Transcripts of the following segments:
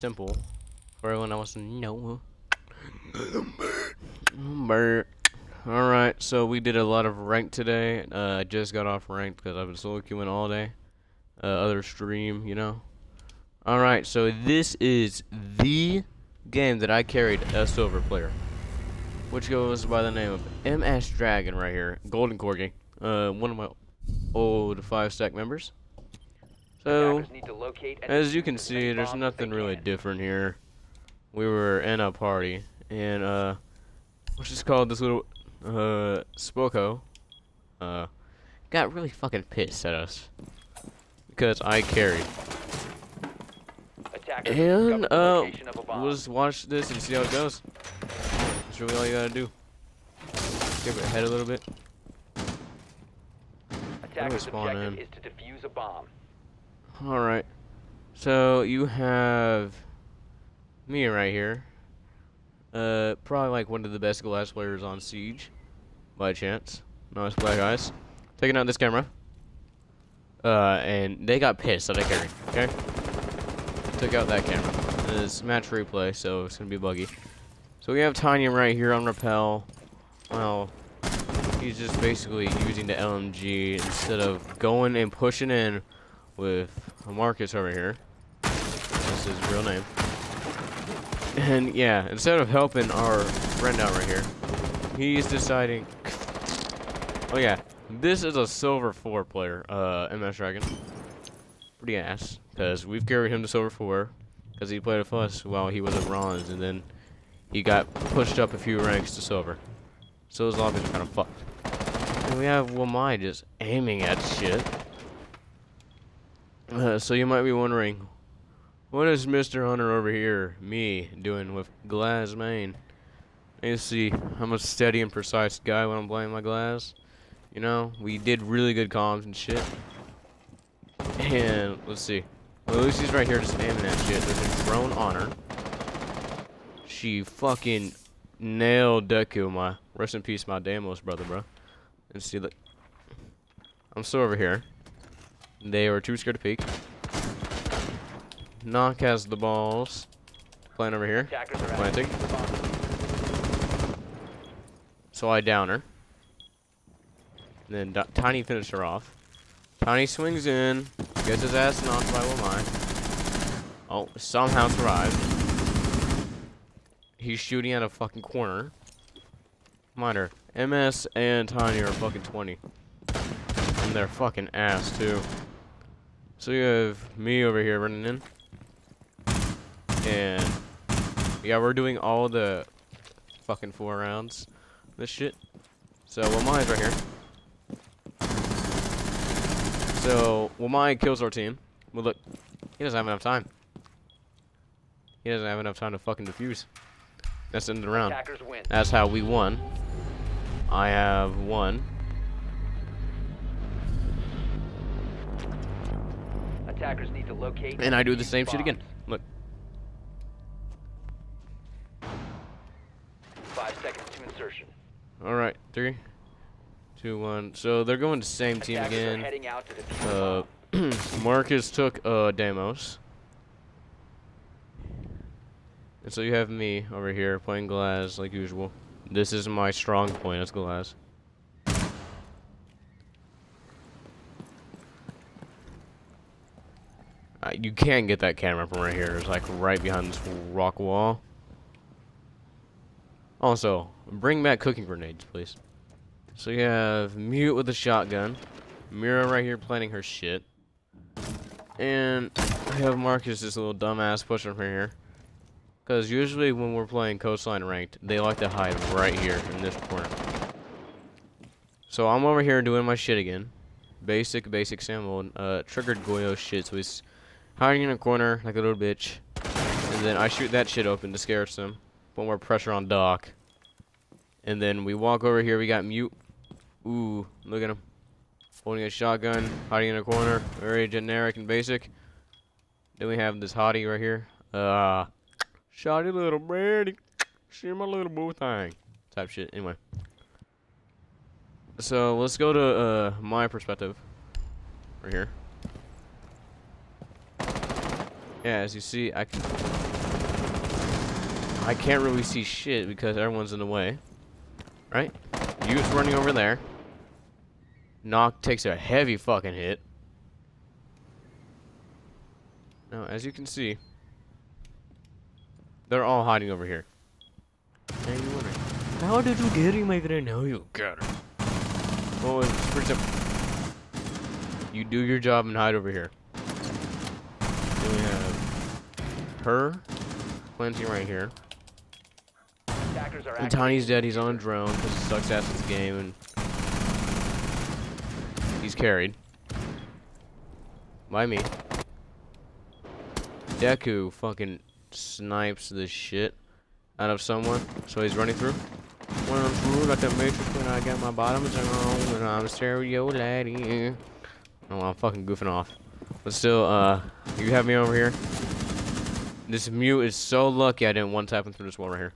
simple for everyone that wants to know. Alright, so we did a lot of rank today. Uh, I just got off ranked because I've been solo queuing all day. Uh, other stream, you know. Alright, so this is the game that I carried a silver player. Which goes by the name of MS Dragon right here. Golden Corgi. Uh, one of my old five stack members. So, as you can see, there's nothing really different here. We were in a party, and, uh, what's just called this little, uh, Spoko, uh, got really fucking pissed at us. Because I carried. And, uh, we'll just watch this and see how it goes. That's really all you gotta do. Give it ahead a little bit. Attacker's objective in. is to defuse a bomb. Alright. So you have me right here. Uh probably like one of the best Glaz players on Siege. By chance. Nice black eyes. Taking out this camera. Uh and they got pissed that I carried, okay? Took out that camera. It's match replay, so it's gonna be buggy. So we have Tanya right here on rappel. Well, he's just basically using the LMG instead of going and pushing in with Marcus over here. That's his real name. And yeah, instead of helping our friend out right here, he's deciding. Oh yeah, this is a silver four player, uh, MS Dragon. Pretty ass, because we've carried him to silver four, because he played with us while he was a bronze, and then he got pushed up a few ranks to silver. So his lobbies are kind of fucked. And we have Wamai just aiming at shit. Uh, so you might be wondering, what is Mr. Hunter over here, me, doing with Glaz main? You see, I'm a steady and precise guy when I'm playing my Glaz. You know, we did really good comms and shit. And let's see. Well, Lucy's right here just aiming at shit. There's a drone on her. She fucking nailed Deku, my rest in peace, my Damos brother, bro. And see, look, I'm still over here. They were too scared to peek. Knock has the balls. Plant over here. Planting. So I down her. And then Tiny finished her off. Tiny swings in. Gets his ass knocked by Wamai. Oh, somehow survived. He's shooting at a fucking corner. Minor. MS and Tiny are fucking 20. And they're fucking ass, too. So you have me over here running in. And yeah, we're doing all the fucking four rounds. This shit. So Wamai's right here. So Wamai kills our team. Well look, he doesn't have enough time. He doesn't have enough time to fucking defuse. That's the end of the round. That's how we won. I have one. Attackers need to locate And I do the same shit again. Look. Five seconds to insertion. Alright, three, two, one. So they're going to same team Attackers are again. heading out to defuse Uh, the. Marcus took uh Damos. And so you have me over here playing Glaz like usual. This is my strong point, it's Glaz. You can't get that camera from right here. It's like right behind this rock wall. Also, bring back cooking grenades, please. So you have Mute with a shotgun. Mira right here planning her shit. And I have Marcus, this little dumbass, pushing from here. Because usually when we're playing Coastline Ranked, they like to hide right here in this corner. So I'm over here doing my shit again. Basic, basic Sam uh, triggered Goyo shit. So he's hiding in a corner like a little bitch. And then I shoot that shit open to scare some. Put more pressure on Doc. And then we walk over here. We got Mute. Ooh, look at him. Holding a shotgun, hiding in a corner. Very generic and basic. Then we have this hottie right here. Uh, shoddy little birdie. See my little boo thing. Type shit. Anyway. So let's go to uh, my perspective. Right here. Yeah, as you see, I can I can't really see shit because everyone's in the way. Right? You's running over there. Knock takes a heavy fucking hit. Now, as you can see, they're all hiding over here. Now you're wondering, how did you get him, my friend? Now you got him. Well, it's pretty simple. You do your job and hide over here. Have her, Plenty right here. And. Tiny's dead. He's on a drone because he sucks ass at the game, and he's carried by me. Deku fucking snipes the shit out of someone, so he's running through. When I'm through like the Matrix, when I get my bottoms on, and I'm stereo laddie. Oh, I'm fucking goofing off. But still, uh, you have me over here. This mute is so lucky I didn't one tap him through this wall right here.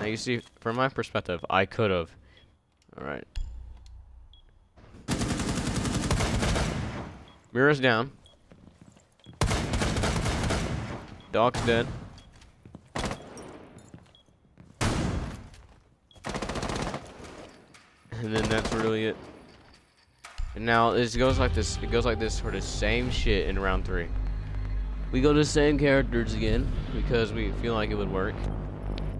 Now you see, from my perspective, I could have. Alright. Mira's down. Dog's dead. And then that's really it. And now this goes like this. It goes like this for the same shit in round three. We go to the same characters again because we feel like it would work.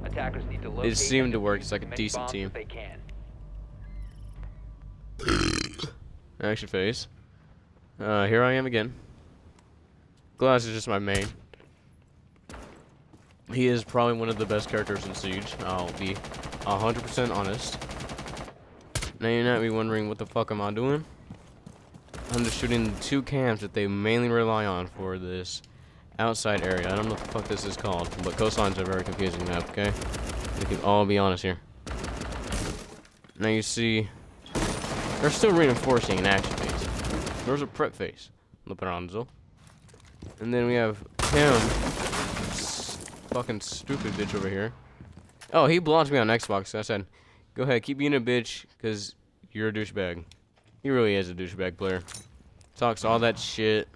Attackers need to locate It seemed to work. It's like a decent team. They can. Action phase. Uh, here I am again. Glaz is just my main. He is probably one of the best characters in Siege. I'll be 100% honest. Now you're not be wondering what the fuck am I doing? I'm just shooting two cams that they mainly rely on for this outside area. I don't know what the fuck this is called, but coastlines are very confusing map, okay? We can all be honest here. Now you see, they're still reinforcing an action phase. There's a prep phase, Leperanzo. And then we have him, fucking stupid bitch over here. Oh, he blocked me on Xbox. So I said, go ahead, keep being a bitch, because you're a douchebag. He really is a douchebag player. Talks all that shit.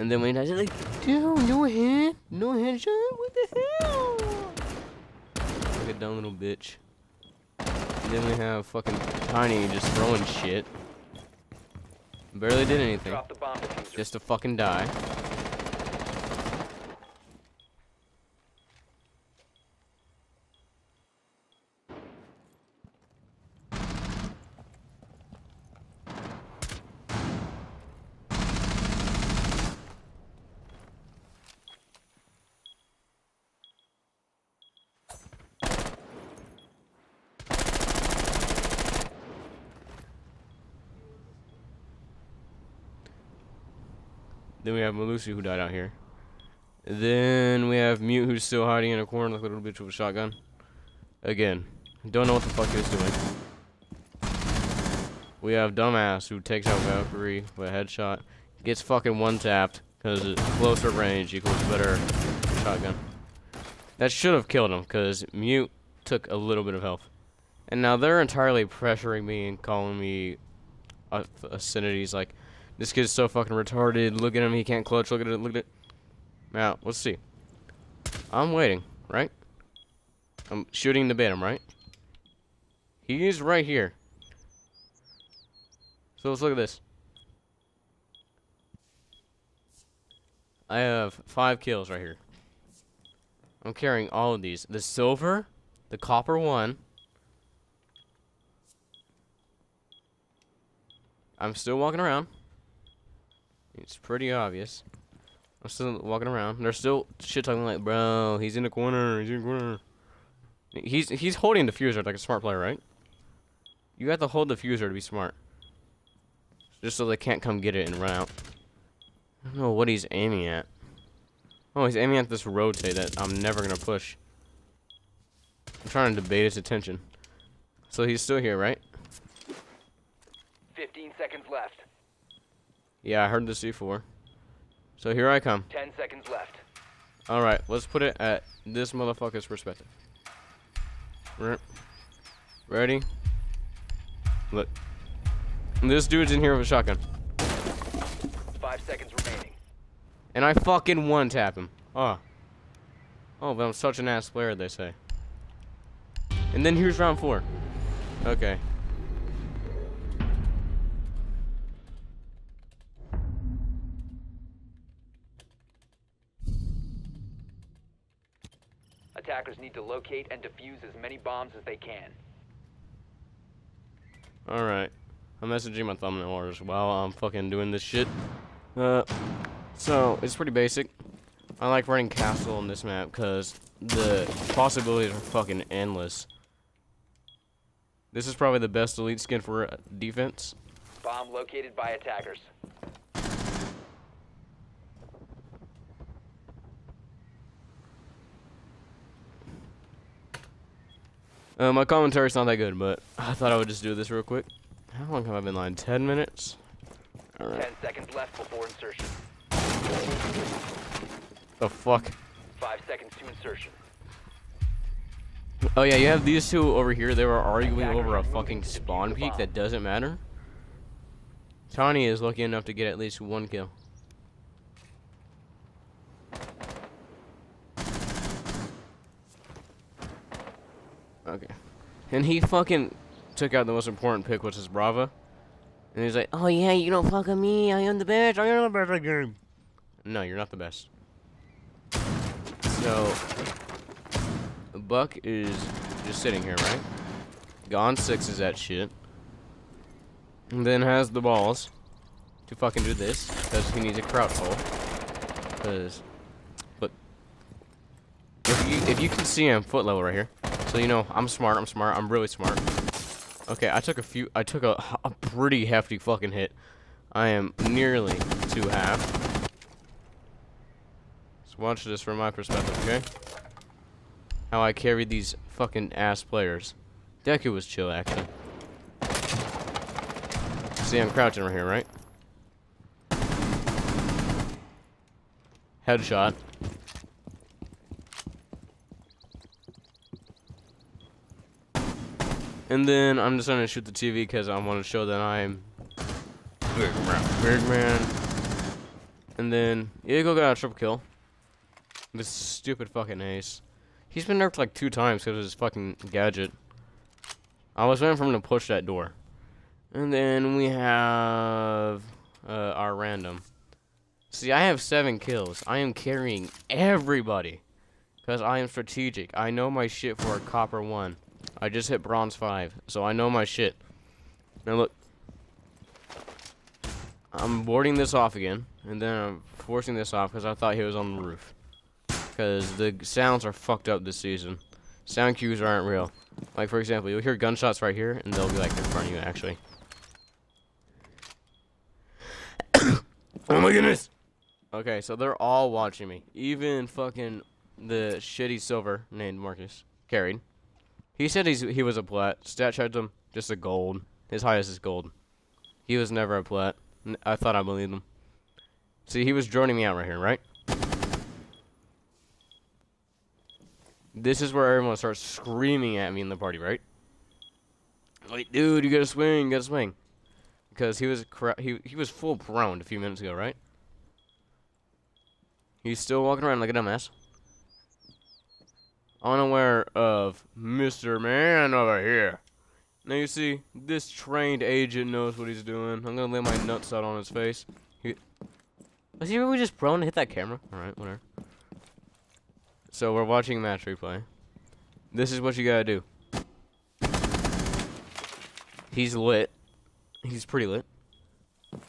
And then when he does like, dude, no head, no headshot, what the hell? Like a dumb little bitch. And then we have fucking Tiny just throwing shit. Barely did anything. Drop the bomb defuser. Just to fucking die. Then we have Melusi who died out here. Then we have Mute who's still hiding in a corner like a little bitch with a shotgun. Again, don't know what the fuck he's doing. We have Dumbass who takes out Valkyrie with a headshot. Gets fucking one tapped because closer range equals better shotgun. That should have killed him because Mute took a little bit of health. And now they're entirely pressuring me and calling me obscenities like, this kid's so fucking retarded. Look at him, he can't clutch. Look at it, look at it. Now, let's see. I'm waiting, right? I'm shooting the bait right? He is right here. So let's look at this. I have five kills right here. I'm carrying all of these. The silver, the copper one. I'm still walking around. It's pretty obvious. I'm still walking around. They're still shit talking like, bro, he's in the corner, he's in the corner. He's he's holding the fuser like a smart player, right? You have to hold the fuser to be smart. Just so they can't come get it and run out. I don't know what he's aiming at. Oh, he's aiming at this rotate that I'm never gonna push. I'm trying to debate his attention. So he's still here, right? 15 seconds left. Yeah, I heard the C4. So here I come. 10 seconds left. Alright, let's put it at this motherfucker's perspective. Re- Ready? Look. This dude's in here with a shotgun. Five seconds remaining. And I fucking one tap him. Oh. Oh, but I'm such an ass player, they say. And then here's round four. Okay. Attackers need to locate and defuse as many bombs as they can. Alright. I'm messaging my thumbnail orders while I'm fucking doing this shit. Uh, so, it's pretty basic. I like running castle on this map because the possibilities are fucking endless. This is probably the best elite skin for uh, defense. Bomb located by attackers. Uh, my commentary's not that good, but I thought I would just do this real quick. How long have I been lying? 10 minutes? Alright. Ten seconds left before insertion. The fuck? Five seconds to insertion. Oh yeah, you have these two over here. They were arguing over a fucking spawn peek that doesn't matter. Tony is lucky enough to get at least one kill. Okay. And he fucking took out the most important pick, which is Brava. And he's like, oh yeah, you don't fuck with me. I am the best. I am the best at game. No, you're not the best. So, Buck is just sitting here, right? Gone six is that shit. And then has the balls to fucking do this because he needs a crouch hole. Because, look, if you if you can see, I'm foot level right here. So you know I'm smart. I'm smart. I'm really smart. Okay, I took a few. I took a a pretty hefty fucking hit. I am nearly to half. So watch this from my perspective, okay? How I carried these fucking ass players. Deku was chill, actually. See, I'm crouching right here, right? Headshot. And then I'm just gonna shoot the TV because I want to show that I'm big man, big man. And then Eagle got a triple kill. This stupid fucking ace. He's been nerfed like two times because of his fucking gadget. I was waiting for him to push that door. And then we have uh, our random. See, I have seven kills. I am carrying everybody. Because I am strategic. I know my shit for a copper one. I just hit bronze five. So I know my shit. Now look. I'm boarding this off again. And then I'm forcing this off because I thought he was on the roof. Because the sounds are fucked up this season. Sound cues aren't real. Like, for example, you'll hear gunshots right here, and they'll be, like, in front of you, actually. oh my goodness! Okay, so they're all watching me. Even fucking the shitty silver named Marcus carried. He said he's he was a plat. Stat checked him, just a gold. His highest is gold. He was never a plat. I thought I believed him. See, he was droning me out right here, right? This is where everyone starts screaming at me in the party, right? Like, dude, you gotta swing, you gotta swing. Because he was he he was full prone a few minutes ago, right? He's still walking around like a dumbass. Unaware of Mr. Man over here. Now you see, this trained agent knows what he's doing. I'm gonna lay my nuts out on his face. He was he really just prone to hit that camera? Alright, whatever. So we're watching match replay. This is what you gotta do. He's lit. He's pretty lit.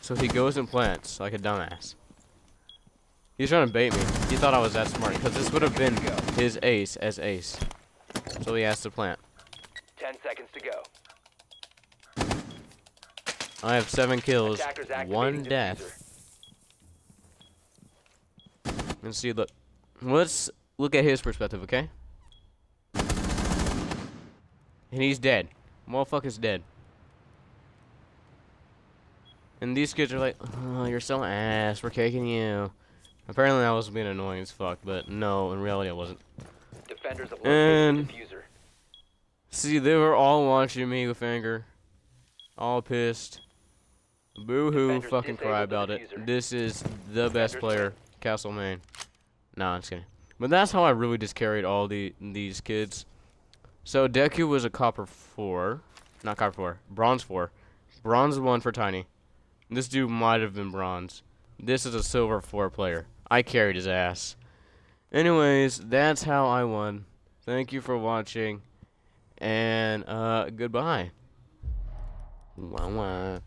So he goes and plants like a dumbass. He's trying to bait me. He thought I was that smart because this would have been his ace as ace. So he has to plant. Ten seconds to go. I have seven kills, one death. And see, look. Let's look at his perspective, okay? And he's dead. Motherfucker's dead. And these kids are like, oh, you're so ass. We're kicking you. Apparently I was being annoying as fuck, but no, in reality I wasn't. Defenders located And- defuser. See, they were all watching me with anger. All pissed. Boo hoo, fucking cry about it. This is the best player, Castle Maine. Nah, I'm just kidding. But that's how I really just carried all the these kids. So Deku was a copper four, not copper four, bronze four, bronze one for Tiny. This dude might have been bronze. This is a silver four player. I carried his ass. Anyways, that's how I won. Thank you for watching, and uh, goodbye. Wah, wah.